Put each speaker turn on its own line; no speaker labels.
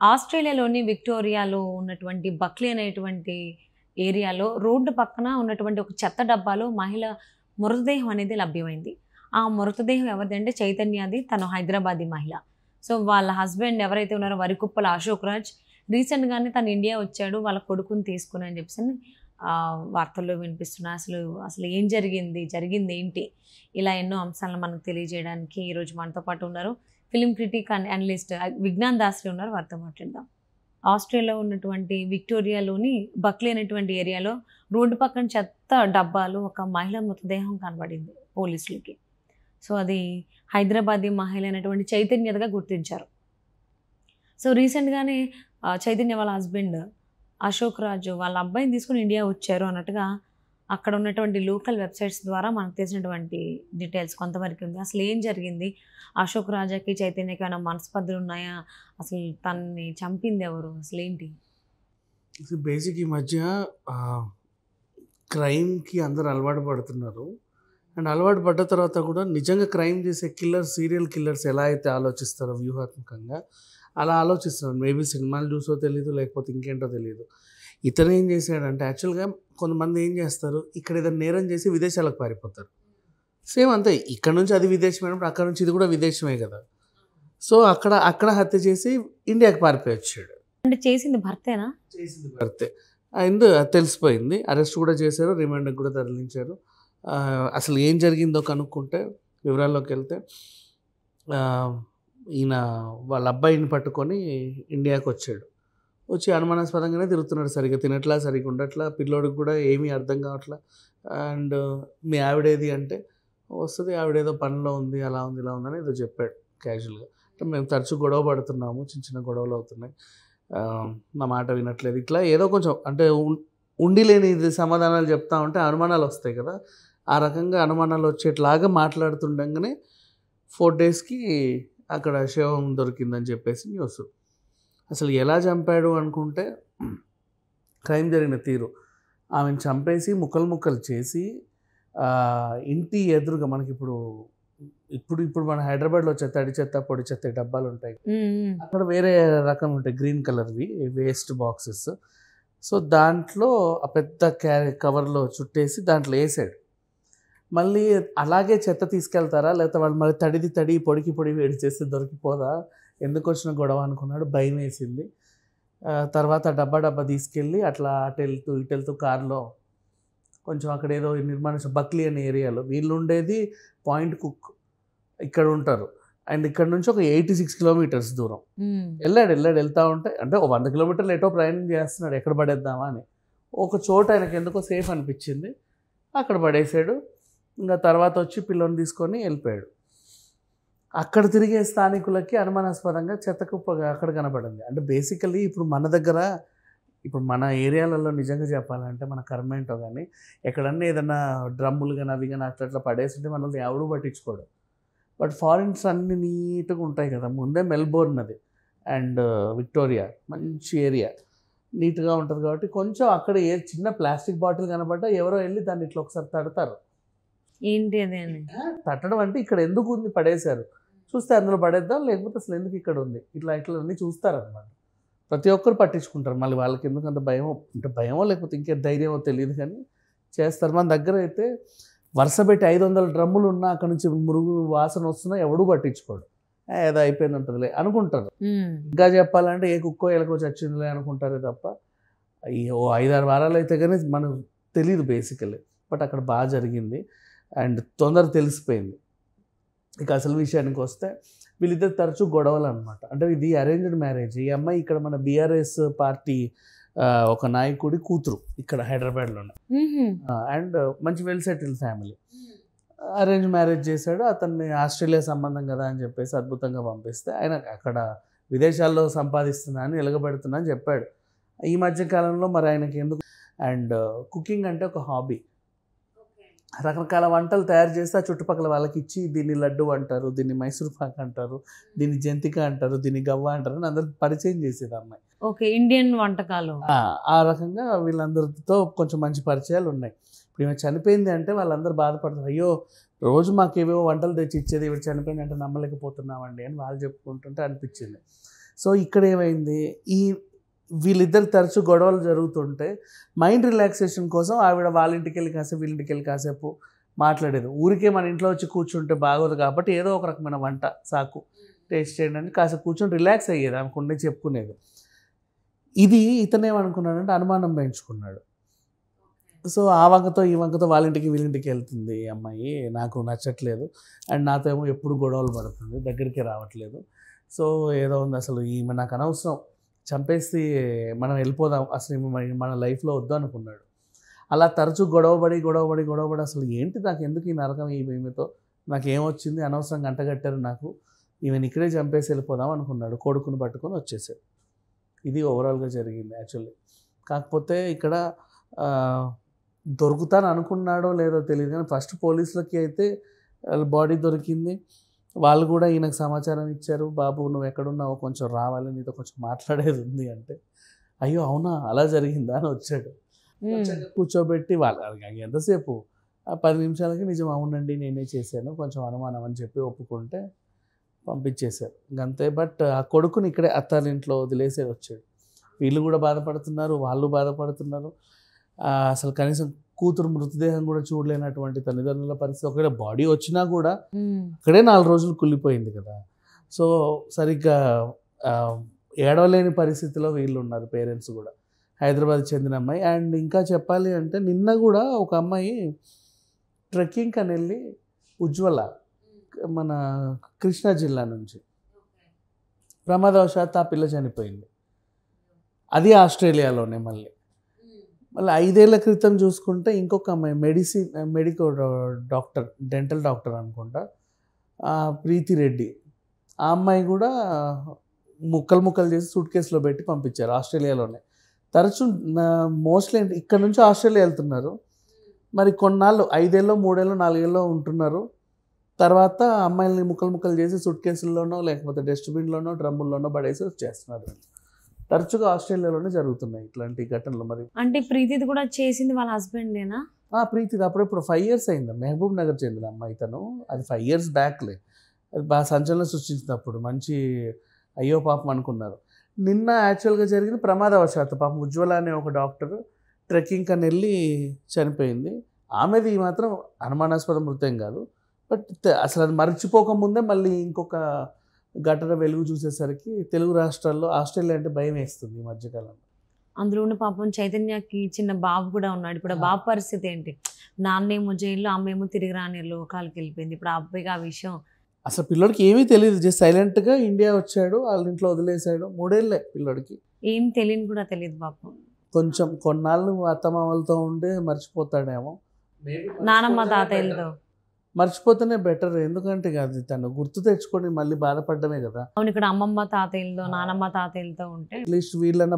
ఆస్ట్రేలియాలోని విక్టోరియాలో ఉన్నటువంటి బక్లీ అనేటువంటి ఏరియాలో రోడ్డు పక్కన ఉన్నటువంటి ఒక చెత్త డబ్బాలో మహిళ మృతదేహం అనేది లభ్యమైంది. ఆ మృతదేహం ఎవరిది అంటే చైతన్యది తను హైదరాబాదీ మహిళ. సో వాళ్ళ హస్బెండ్ ఎవరైతే ఉన్నారో వరికుప్పల అశోక్ రాజ్ రీసెంట్గానే తను ఇండియా వచ్చాడు వాళ్ళ కొడుకుని తీసుకుని అని చెప్పేసి వార్తల్లో వినిపిస్తున్నాయి అసలు అసలు ఏం జరిగింది జరిగింది ఏంటి? ఇలా ఎన్నో అంశాలను మనకు తెలియజేయడానికి ఈరోజు మనతో పాటు ఉన్నారు. Film critic and analyst Vignan Dasari ఉన్నారు వారితో మాట్లాడదాం. ఆస్ట్రేలియాలో ఉన్నటువంటి విక్టోరియాలోని బక్లీ అనేటువంటి ఏరియాలో రోడ్డు పక్కన చెత్త డబ్బాలు ఒక మహిళ మృతదేహం కనబడింది పోలీసులకి. సో అది హైదరాబాదీ మహిళ అయినటువంటి చైతన్యతగా గుర్తించారు. సో రీసెంట్గానే చైతన్య వాళ్ళ హస్బెండ్ అశోక్ రాజు వాళ్ళ అబ్బాయిని తీసుకుని ఇండియా వచ్చారు అన్నట్టుగా అక్కడ ఉన్నటువంటి లోకల్ వెబ్సైట్స్ ద్వారా మనకు తెలిసినటువంటి డీటెయిల్స్ కొంతవరకు ఉంది. అసలు ఏం జరిగింది? అశోక్ రాజాకి చైతన్యకి ఏమైనా మనస్పర్ధలు ఉన్నాయా? అసలు తనని చంపింది ఎవరు అసలు ఏంటి?
బేసిక్ ఈ మధ్య క్రైమ్కి అందరు అలవాటు పడుతున్నారు. అండ్ అలవాటు పడ్డ తర్వాత కూడా నిజంగా క్రైమ్ చేసే కిల్లర్స్ సీరియల్ కిల్లర్స్ ఎలా అయితే ఆలోచిస్తారో వ్యూహాత్మకంగా అలా ఆలోచిస్తున్నారు మేబీ సినిమాలు చూసో తెలియదు లేకపోతే ఇంకేంటో తెలియదు ఇతను ఏం చేశాడంటే యాక్చువల్గా కొంతమంది ఏం చేస్తారు ఇక్కడ ఏదైనా నేరం చేసి విదేశాలకు పారిపోతారు. సేమ్ అంతే ఇక్కడ నుంచి అది విదేశమైనప్పుడు అక్కడ నుంచి ఇది కూడా విదేశమే కదా. సో అక్కడ అక్కడ హత్య చేసి ఇండియాకి పారిపోయి వచ్చాడు.
అంటే చేసింది భర్తేనా?
చేసింది భర్తే. అండ్ తెలిసిపోయింది. అరెస్ట్ కూడా చేశారు రిమాండ్కి కూడా తరలించారు. అసలు ఏం జరిగిందో కనుక్కుంటే వివరాల్లోకి వెళ్తే ఈయన వాళ్ళ అబ్బాయిని పట్టుకొని ఇండియాకి వచ్చాడు వచ్చి అనుమానాస్పదంగానే తిరుగుతున్నాడు సరిగ్గా తినట్లా సరిగ్గా ఉండట్లా పిల్లోడికి కూడా ఏమీ అర్థం కావట్లా. అండ్ మీ ఆవిడేది అంటే వస్తుంది ఆవిడేదో పనిలో ఉంది అలా ఉంది ఇలా ఉందని ఏదో చెప్పాడు క్యాజువల్గా. అంటే మేము తరచూ గొడవ పడుతున్నాము చిన్న చిన్న గొడవలు అవుతున్నాయి. నా మాట వినట్లేదు. ఇట్లా ఏదో కొంచెం అంటే ఉం- ఉండి లేని ఇది సమాధానాలు చెప్తా ఉంటే అనుమానాలు వస్తాయి కదా. ఆ రకంగా అనుమానాలు వచ్చేట్లాగా మాట్లాడుతుండగానే ఫోర్ డేస్కి అక్కడ శవం దొరికిందని చెప్పేసి న్యూస్ అసలు ఎలా చంపాడు అనుకుంటే క్రైమ్ జరిగిన తీరు. ఆమెను చంపేసి ముక్కలు ముక్కలు చేసి ఇంటి ఎదురుగా మనకి ఇప్పుడు ఇప్పుడు ఇప్పుడు మన హైదరాబాద్లో చెత్త తడి చెత్త పొడి చెత్త డబ్బాలు ఉంటాయి. అక్కడ వేరే రకం ఉంటాయి గ్రీన్ కలర్వి వేస్ట్ బాక్సెస్. సో దాంట్లో ఆ పెద్ద క్యారీ కవర్లో చుట్టేసి దాంట్లో వేసాడు. మళ్ళీ అలాగే చెత్త తీసుకెళ్తారా? లేకపోతే వాళ్ళు మళ్ళీ తడిది తడి పొడికి పొడి వేడి చేస్తే దొరికిపోదా? ఎందుకు వచ్చిన గొడవ అనుకున్నాడు భయం వేసింది తర్వాత డబ్బా డబ్బా తీసుకెళ్ళి అట్లా అటు వెళ్తూ ఇటు వెళ్తూ కారులో కొంచెం అక్కడ ఏదో నిర్మాణ బక్లీ అనే ఏరియాలో వీళ్ళు ఉండేది పాయింట్ కుక్. ఇక్కడ ఉంటారు. అండ్ ఇక్కడ నుంచి ఒక ఎయిటీ సిక్స్ కిలోమీటర్స్ దూరం. వెళ్ళాడు వెళ్ళాడు వెళ్తా ఉంటే అంటే ఒక వంద కిలోమీటర్లు ఎటో ప్రయాణం చేస్తున్నాడు ఎక్కడ పడేద్దామా అని. ఒక చోట ఆయనకి ఎందుకో సేఫ్ అనిపించింది. అక్కడ పడేసాడు. ఇంకా తర్వాత వచ్చి పిల్లని తీసుకొని వెళ్ళిపోయాడు. అక్కడ తిరిగే స్థానికులకి అనుమానాస్పదంగా చెత్తకుప్ప అక్కడ కనపడింది. అంటే బేసికలీ ఇప్పుడు మన దగ్గర ఇప్పుడు మన ఏరియాలలో నిజంగా చెప్పాలంటే మన కర్మ ఏంటో కానీ ఎక్కడన్నా ఏదన్నా డ్రమ్ములు కానీ అవి కానీ అట్లా అట్లా పడేస్తుంటే మనల్ని ఎవడూ పట్టించుకోడు. బట్ ఫారిన్స్ అన్ని నీట్గా ఉంటాయి కదా. ముందే మెల్బోర్న్ అది అండ్ విక్టోరియా మంచి ఏరియా. నీట్గా ఉంటుంది కాబట్టి కొంచెం అక్కడ ఏ చిన్న ప్లాస్టిక్ బాటిల్ కనబడ్డా ఎవరో వెళ్ళి దాన్ని ఇట్లా ఒకసారి తడతారు.
ఏంటి అది అని.
తట్టడం అంటే ఇక్కడ ఎందుకు ఉంది పడేశారు. చూస్తే అందులో పడేద్దాం లేకపోతే అసలు ఎందుకు ఇక్కడ ఉంది? ఇట్లా ఇట్లా అన్నీ చూస్తారనమాట ప్రతి ఒక్కరు పట్టించుకుంటారు. మళ్ళీ వాళ్ళకి ఎందుకు అంత భయమో అంటే భయమో లేకపోతే ఇంకే ధైర్యమో తెలియదు కానీ చేస్తారు. మన దగ్గర అయితే వరుస పెట్టి ఐదు వందల డ్రమ్ములు ఉన్నా అక్కడ నుంచి మురుగు వాసన వస్తున్నా ఎవడూ పట్టించుకోడు. "ఏ, ఏదో అయిపోయింది ఉంటుందిలే అనుకుంటారు. ఇంకా చెప్పాలంటే ఏ కుక్కో ఎలకో చచ్చిందిలే అనుకుంటారే తప్ప ఓ ఐదారు వారాలు అయితే కానీ మనకు తెలియదు బేసికలీ. బట్ అక్కడ బాగా జరిగింది. అండ్ తొందర తెలిసిపోయింది. ఇక అసలు విషయానికి వస్తే వీళ్ళిద్దరు తరచూ గొడవలు అనమాట అంటే ఇది అరేంజ్డ్ మ్యారేజ్ ఈ అమ్మాయి ఇక్కడ మన బీఆర్ఎస్ పార్టీ ఒక నాయకుడి కూతురు ఇక్కడ హైదరాబాద్లోనే. అండ్ మంచి well settle family arrange marriage చేశాడు. అతన్ని ఆస్ట్రేలియా సంబంధం కదా అని చెప్పేసి అద్భుతంగా పంపిస్తే ఆయన అక్కడ విదేశాల్లో సంపాదిస్తున్నా అని ఎలగబెడుతున్నా అని చెప్పాడు. ఈ మధ్య కాలంలో మరి ఆయనకి ఎందుకు? అండ్ కుకింగ్ అంటే ఒక హాబీ రకరకాల వంటలు తయారు చేస్తే ఆ చుట్టుపక్కల వాళ్ళకి ఇచ్చి దీన్ని లడ్డు అంటారు దీన్ని మైసూర్ పాక్ అంటారు దీన్ని జంతిక అంటారు దీన్ని గవ్వ అంటారు అని అందరికి పరిచయం చేసేది అమ్మాయి.
ఓకే ఇండియన్ వంటకాలు.
ఆ, ఆ రకంగా వీళ్ళందరితో కొంచెం మంచి పరిచయాలు ఉన్నాయి. ఇప్పుడు ఈమె చనిపోయింది అంటే వాళ్ళందరూ బాధపడతారు అయ్యో రోజు మాకు ఏవేవో వంటలు తెచ్చి ఇచ్చేది ఇవి చనిపోయింది అంటే నమ్మలేకపోతున్నామండి అని వాళ్ళు చెప్పుకుంటుంటే అనిపించింది. సో ఇక్కడ ఏమైంది? ఈ వీళ్ళిద్దరు తరచు గొడవలు జరుగుతుంటే మైండ్ రిలాక్సేషన్ కోసం ఆవిడ వాళ్ళ ఇంటికి వెళ్ళి కాసేపు వీళ్ళ ఇంటికి వెళ్ళి కాసేపు మాట్లాడేది. ఊరికే మన ఇంట్లో వచ్చి కూర్చుంటే బాగోదు కాబట్టి ఏదో ఒక రకమైన వంట సాకు టేస్ట్ చేయడానికి కాసేపు కూర్చొని రిలాక్స్ అయ్యేది. అనుకుంటే చెప్పుకునేది. ఇది ఇతనేమనుకున్నాడంటే అనుమానం పెంచుకున్నాడు. సో ఆ వంకతో ఈ వంకతో వాళ్ళ ఇంటికి వీళ్ళింటికి వెళ్తుంది ఈ అమ్మాయి. నాకు నచ్చట్లేదు. అండ్ నాతో ఏమో ఎప్పుడు గొడవలు పడుతుంది. దగ్గరికి రావట్లేదు. సో ఏదో ఉంది అసలు ఈమె నాకు అనవసరం. చంపేసి మనం వెళ్ళిపోదాం. అసలు మన- లైఫ్లో వద్దు అనుకున్నాడు. అలా తరచూ గొడవబడి గొడవబడి గొడవబడి అసలు ఏంటి నాకు ఎందుకు ఈ నరకం ఈ భీమితో? నాకు ఏమొచ్చింది అనవసరం గంటగట్టారు నాకు. ఈమెను ఇక్కడే చంపేసి వెళ్ళిపోదాం అనుకున్నాడు. కొడుకుని పట్టుకొని వచ్చేసాడు. ఇది ఓవరాల్గా జరిగింది యాక్చువల్లీ. కాకపోతే ఇక్కడ దొరుకుతాను అనుకున్నాడో లేదో తెలియదు కానీ ఫస్ట్ పోలీసులకి అయితే వాళ్ళ బాడీ దొరికింది. వాళ్ళు కూడా ఈయనకు సమాచారం ఇచ్చారు. బాబు నువ్వు ఎక్కడున్నావో కొంచెం రావాలి. నీతో కొంచెం మాట్లాడేది ఉంది అంటే. అయ్యో అవునా? అలా జరిగిందా? అని వచ్చాడు. కూర్చోబెట్టి వాళ్ళు ఎంతసేపు? ఆ పది నిమిషాలకి నిజం అవునండి నేనే చేశాను. కొంచెం అనుమానం అని చెప్పి ఒప్పుకుంటే పంపించేశారు. ఇంకంతే. బట్ ఆ కొడుకుని ఇక్కడే అత్తారింట్లో వదిలేసే వచ్చాడు. వీళ్ళు కూడా బాధపడుతున్నారు. వాళ్ళు బాధపడుతున్నారు. అసలు కనీసం కూతురు మృతదేహం కూడా చూడలేనటువంటి తల్లిదండ్రుల పరిస్థితి. ఒకవేళ బాడీ వచ్చినా కూడా. అక్కడే నాలుగు రోజులు కుళ్ళిపోయింది కదా. సో సరిగ్గా ఏడవలేని పరిస్థితిలో వీళ్ళు ఉన్నారు పేరెంట్స్ కూడా. హైదరాబాద్ చెందిన అమ్మాయి. అండ్ ఇంకా చెప్పాలి అంటే నిన్న కూడా ఒక అమ్మాయి ట్రెక్కింగ్ అని వెళ్ళి ఉజ్వల మన కృష్ణా జిల్లా నుంచి ప్రమాదవశాత్తు ఆ పిల్ల చనిపోయింది. అది ఆస్ట్రేలియాలోనే మళ్ళీ. మళ్ళీ ఐదేళ్ళ క్రితం చూసుకుంటే ఇంకొక అమ్మాయి medicine medico doctor dental doctor అనుకుంటా ప్రీతి రెడ్డి. ఆ అమ్మాయి కూడా ముక్కలు ముక్కలు చేసి సూట్ కేసులో పెట్టి పంపించారు ఆస్ట్రేలియాలోనే. తరచు మోస్ట్లీ ఇక్కడ నుంచి ఆస్ట్రేలియా వెళ్తున్నారు. మరి కొన్నాళ్ళు ఐదేళ్ళు మూడేళ్ళు నాలుగేళ్ళు ఉంటున్నారు. తర్వాత అమ్మాయిల్ని ముక్కలు ముక్కలు చేసి సూట్ కేసుల్లోనో లేకపోతే డస్ట్బిన్లోనో డ్రమ్ముల్లోనో పడేసి వచ్చేస్తున్నారు. తరచుగా ఆస్ట్రేలియాలోనే జరుగుతున్నాయి ఇట్లాంటి ఘటనలు మరి.
అంటే ప్రీతిది కూడా చేసింది వాళ్ళ హస్బెండేనా
ఆ ప్రీతి అప్పుడప్పుడు ఫైవ్ ఇయర్స్ అయింది. మహబూబ్ నగర్ చెందిన అమ్మాయి తను. అది ఫైవ్ ఇయర్స్ బ్యాక్లే అది బాగా సంచలనం సృష్టించినప్పుడు మంచి అయ్యో పాపం అనుకున్నారు. నిన్న యాక్చువల్గా జరిగిన ప్రమాదవశాత్తు పాపం ఉజ్వల అనే ఒక డాక్టర్ ట్రెక్కింగ్ అని వెళ్ళి చనిపోయింది. ఆమెది మాత్రం అనుమానాస్పద మృతం కాదు. బట్ అసలు అది మర్చిపోకముందే మళ్ళీ ఇంకొక ఘటన వెలుగు చూసేసరికి తెలుగు రాష్ట్రాల్లో ఆస్ట్రేలియా అంటే భయం వేస్తుంది ఈ మధ్యకాలంలో.
అందులో ఉన్న పాపం చైతన్యకి చిన్న బాబు కూడా ఉన్నాడు. ఇప్పుడు ఆ బాబు పరిస్థితి ఏంటి? నాన్నేమో జైల్లో అమ్మేమో తిరిగి రాని లోకాలకి వెళ్ళిపోయింది. ఇప్పుడు ఆ అబ్బాయికి ఆ విషయం
అసలు పిల్లోడికి ఏమీ తెలియదు. జస్ట్ సైలెంట్గా ఇండియా వచ్చాడు వాళ్ళ ఇంట్లో వదిలేసాడు మూడేళ్ళే పిల్లోడికి.
ఏం తెలియని కూడా తెలియదు పాపం.
కొంచెం కొన్నాళ్ళు అత్తమామలతో ఉండే మర్చిపోతాడేమో.
నానమ్మ తాతయ్యలతో.
మర్చిపోతేనే బెటర్. ఎందుకంటే అది తను గుర్తు తెచ్చుకొని మళ్ళీ బాధపడమే కదా.
అవును ఇక్కడ అమ్మమ్మ తాతయ్యలతో నానమ్మ తాతయ్యలతో ఉంటే
అట్లీస్ట్ వీళ్ళన్న